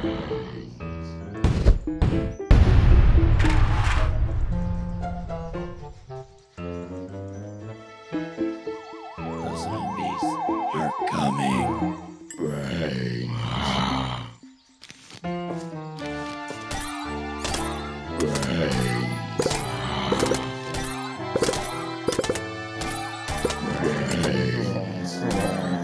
The zombies are coming. Brains. Brains. Brains.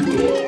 Yeah.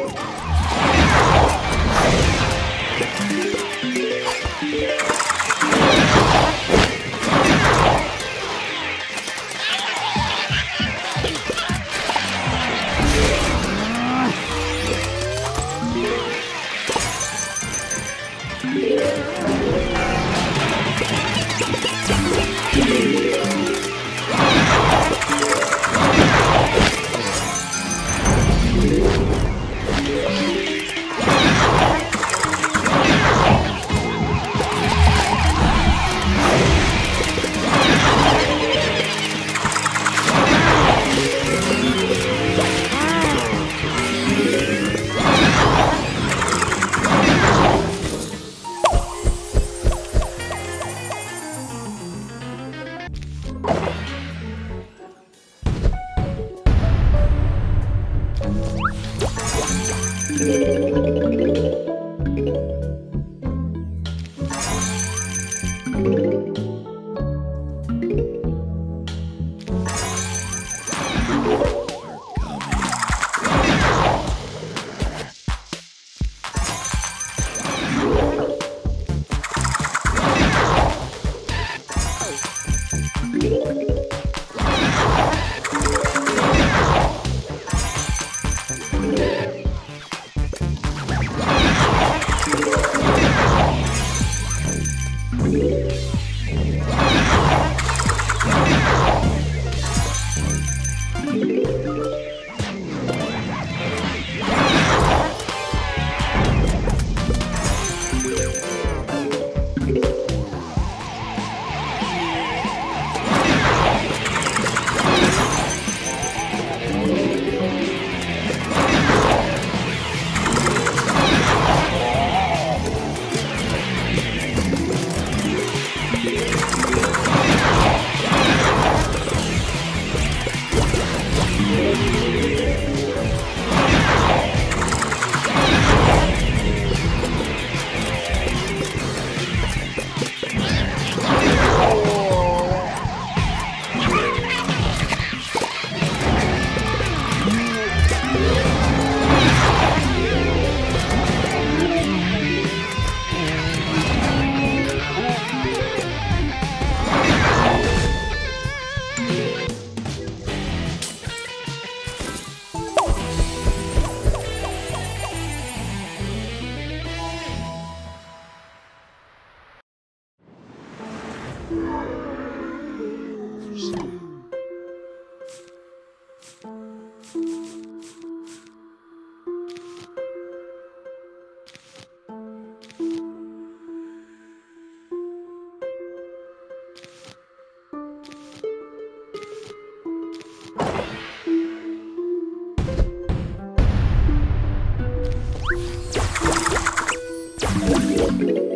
coming.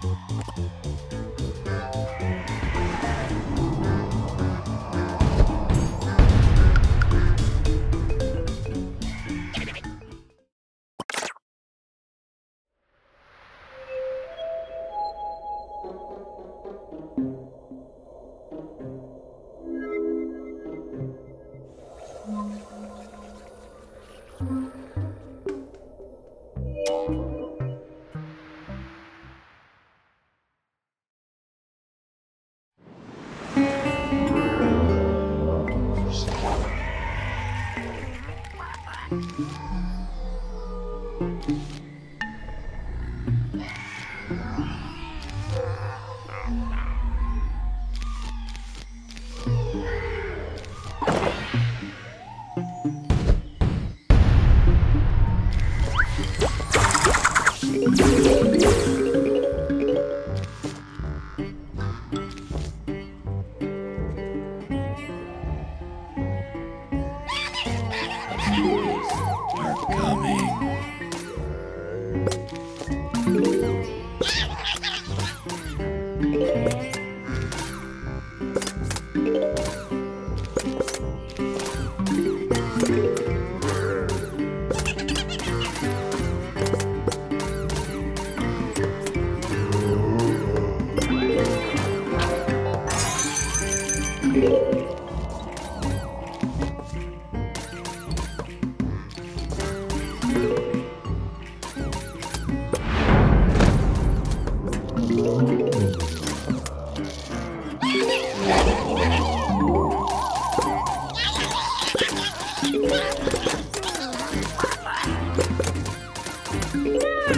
The enemies are coming. Thank you. Yeah.